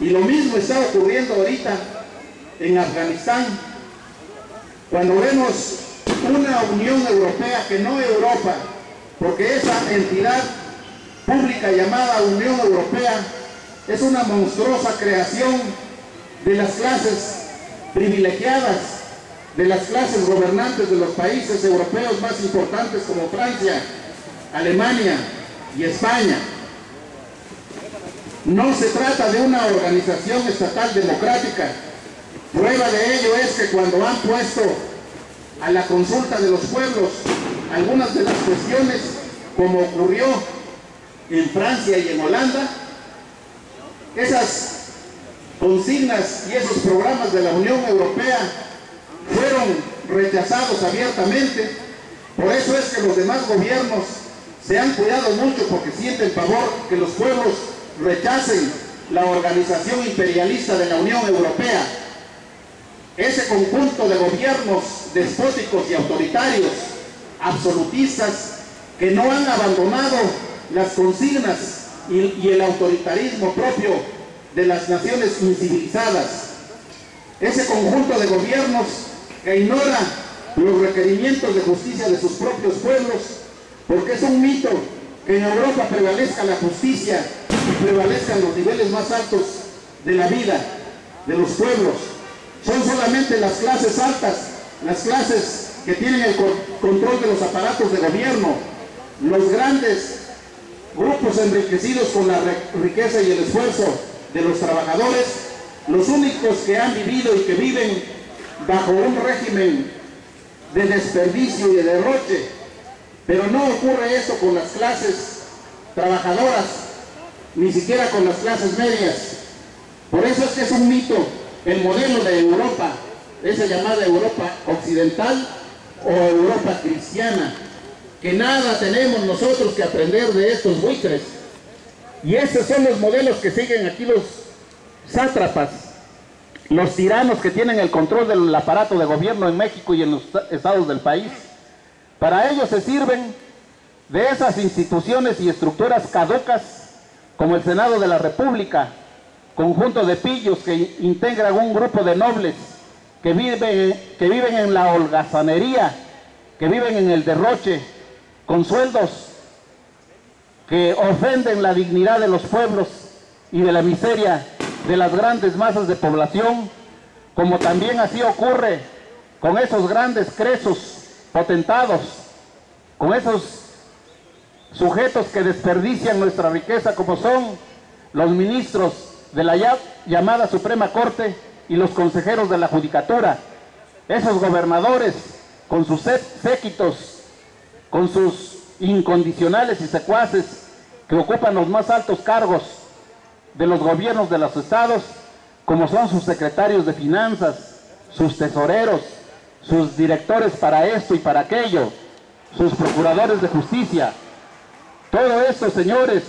Y lo mismo está ocurriendo ahorita en Afganistán, cuando vemos una Unión Europea que no Europa, porque esa entidad pública llamada Unión Europea es una monstruosa creación de las clases privilegiadas, de las clases gobernantes de los países europeos más importantes como Francia, Alemania y España. No se trata de una organización estatal democrática. Prueba de ello es que cuando han puesto a la consulta de los pueblos algunas de las cuestiones, como ocurrió en Francia y en Holanda, esas consignas y esos programas de la Unión Europea fueron rechazados abiertamente. Por eso es que los demás gobiernos se han cuidado mucho porque sienten favor que los pueblos rechacen la organización imperialista de la Unión Europea. Ese conjunto de gobiernos despóticos y autoritarios, absolutistas, que no han abandonado las consignas y, el autoritarismo propio de las naciones incivilizadas. Ese conjunto de gobiernos que ignora los requerimientos de justicia de sus propios pueblos, porque es un mito que en Europa prevalezca la justicia prevalezcan los niveles más altos de la vida de los pueblos. Son solamente las clases altas, las clases que tienen el control de los aparatos de gobierno, los grandes grupos enriquecidos con la riqueza y el esfuerzo de los trabajadores, los únicos que han vivido y que viven bajo un régimen de desperdicio y de derroche. Pero no ocurre eso con las clases trabajadoras, ni siquiera con las clases medias. Por eso es que es un mito el modelo de Europa, esa llamada Europa occidental o Europa cristiana, que nada tenemos nosotros que aprender de estos buitres. Y esos son los modelos que siguen aquí los sátrapas, los tiranos que tienen el control del aparato de gobierno en México y en los estados del país. Para ellos se sirven de esas instituciones y estructuras caducas como el Senado de la República, conjunto de pillos que integran un grupo de nobles que viven, en la holgazanería, que viven en el derroche, con sueldos que ofenden la dignidad de los pueblos y de la miseria de las grandes masas de población, como también así ocurre con esos grandes cresos potentados, con esos sujetos que desperdician nuestra riqueza como son los ministros de la llamada Suprema Corte y los consejeros de la Judicatura, esos gobernadores con sus séquitos, con sus incondicionales y secuaces que ocupan los más altos cargos de los gobiernos de los estados, como son sus secretarios de finanzas, sus tesoreros, sus directores para esto y para aquello, sus procuradores de justicia. Todo esto, señores,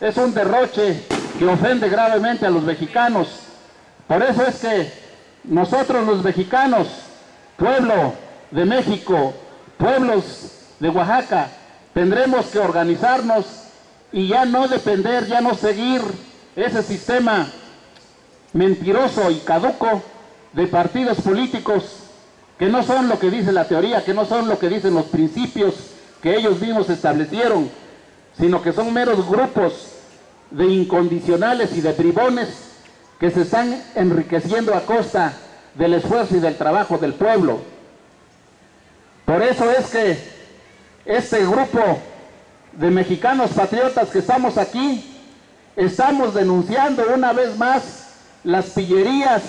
es un derroche que ofende gravemente a los mexicanos. Por eso es que nosotros los mexicanos, pueblo de México, pueblos de Oaxaca, tendremos que organizarnos y ya no depender, ya no seguir ese sistema mentiroso y caduco de partidos políticos que no son lo que dice la teoría, que no son lo que dicen los principios que ellos mismos establecieron, sino que son meros grupos de incondicionales y de bribones que se están enriqueciendo a costa del esfuerzo y del trabajo del pueblo. Por eso es que este grupo de mexicanos patriotas que estamos aquí, estamos denunciando una vez más las pillerías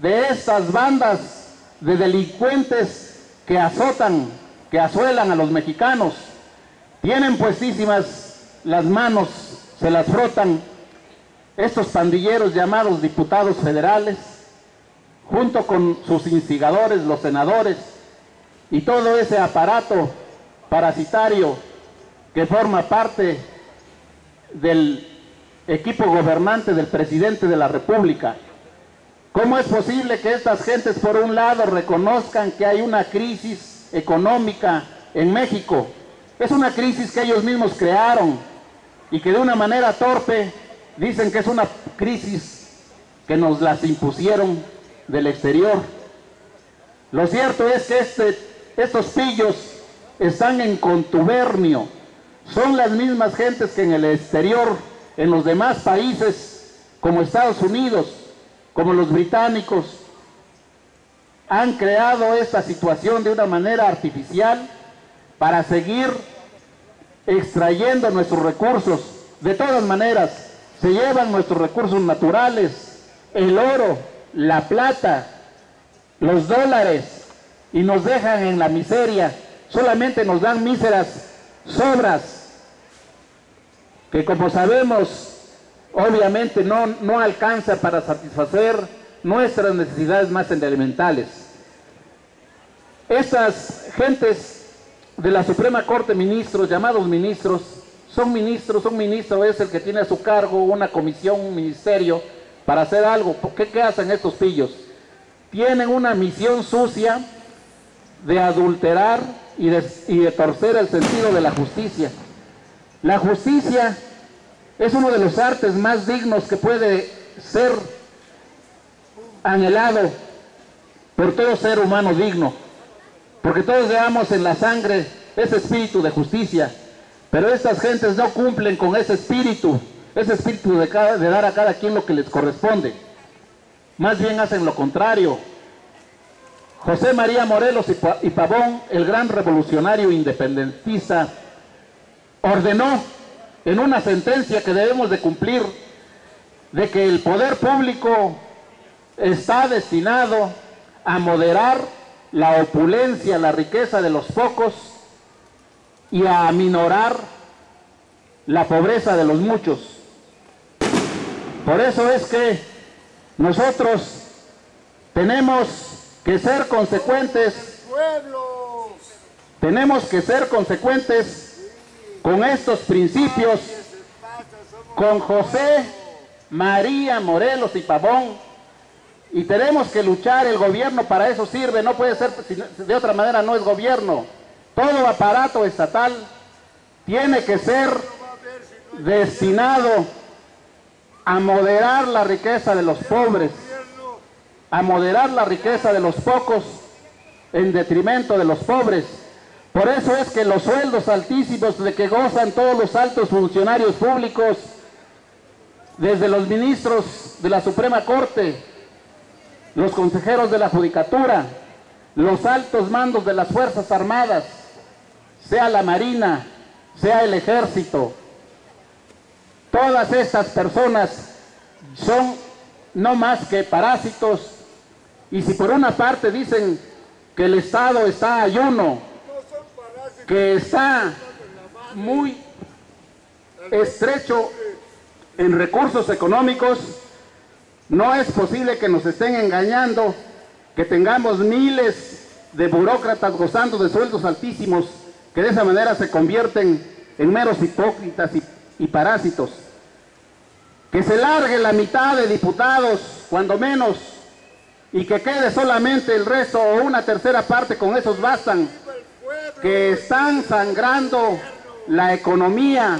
de estas bandas de delincuentes que azotan, que asuelan a los mexicanos. Tienen puestísimas las manos se las frotan estos pandilleros llamados diputados federales, junto con sus instigadores, los senadores, y todo ese aparato parasitario que forma parte del equipo gobernante del presidente de la República. ¿Cómo es posible que estas gentes, por un lado, reconozcan que hay una crisis económica en México? Es una crisis que ellos mismos crearon, y que de una manera torpe dicen que es una crisis que nos las impusieron del exterior. Lo cierto es que este, estos pillos están en contubernio. Son las mismas gentes que en el exterior, en los demás países, como Estados Unidos, como los británicos, han creado esta situación de una manera artificial para seguir extrayendo nuestros recursos. De todas maneras, se llevan nuestros recursos naturales, el oro, la plata, los dólares, y nos dejan en la miseria. Solamente nos dan míseras sobras, que como sabemos, obviamente no, no alcanza para satisfacer nuestras necesidades más elementales. Estas gentes de la Suprema Corte, ministros, llamados ministros, son ministros, un ministro es el que tiene a su cargo una comisión, un ministerio, para hacer algo. ¿Qué, qué hacen estos pillos? Tienen una misión sucia de adulterar y de, y de torcer el sentido de la justicia. La justicia es uno de los artes más dignos que puede ser anhelado por todo ser humano digno, porque todos veamos en la sangre ese espíritu de justicia, pero estas gentes no cumplen con ese espíritu, ese espíritu de, cada, dar a cada quien lo que les corresponde, más bien hacen lo contrario. José María Morelos y Pavón, el gran revolucionario independentista, ordenó en una sentencia que debemos de cumplir de que el poder público está destinado a moderar la opulencia, la riqueza de los pocos y a aminorar la pobreza de los muchos. Por eso es que nosotros tenemos que ser consecuentes, tenemos que ser consecuentes con estos principios, con José María Morelos y Pavón, y tenemos que luchar, el gobierno para eso sirve, no puede ser, de otra manera no es gobierno. Todo aparato estatal tiene que ser destinado a moderar la riqueza de los pobres, a moderar la riqueza de los pocos en detrimento de los pobres. Por eso es que los sueldos altísimos de que gozan todos los altos funcionarios públicos, desde los ministros de la Suprema Corte, los consejeros de la Judicatura, los altos mandos de las Fuerzas Armadas, sea la Marina, sea el Ejército. Todas estas personas son no más que parásitos y si por una parte dicen que el Estado está ayuno, que está muy estrecho en recursos económicos, no es posible que nos estén engañando, que tengamos miles de burócratas gozando de sueldos altísimos, que de esa manera se convierten en meros hipócritas y, parásitos. Que se largue la mitad de diputados, cuando menos, y que quede solamente el resto o una tercera parte, con esos bastan, que están sangrando la economía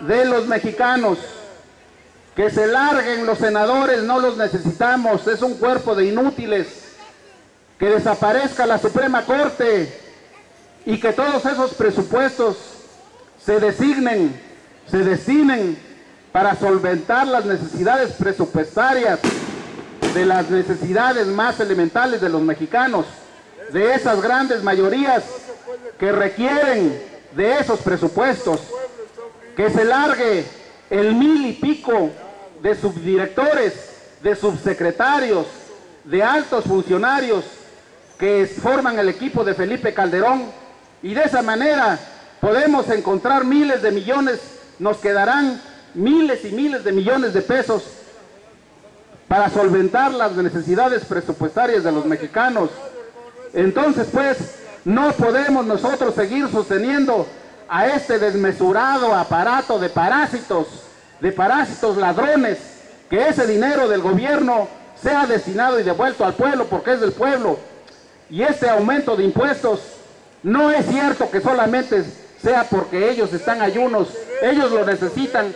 de los mexicanos. Que se larguen los senadores, no los necesitamos, es un cuerpo de inútiles. Que desaparezca la Suprema Corte y que todos esos presupuestos se designen, se destinen para solventar las necesidades presupuestarias de las necesidades más elementales de los mexicanos, de esas grandes mayorías que requieren de esos presupuestos, que se largue el mil y pico de subdirectores, de subsecretarios, de altos funcionarios que forman el equipo de Felipe Calderón y de esa manera podemos encontrar miles de millones, nos quedarán miles y miles de millones de pesos para solventar las necesidades presupuestarias de los mexicanos. Entonces pues no podemos nosotros seguir sosteniendo a este desmesurado aparato de parásitos de parásitos ladrones, que ese dinero del gobierno sea destinado y devuelto al pueblo porque es del pueblo. Y este aumento de impuestos no es cierto que solamente sea porque ellos están ayunos, ellos lo necesitan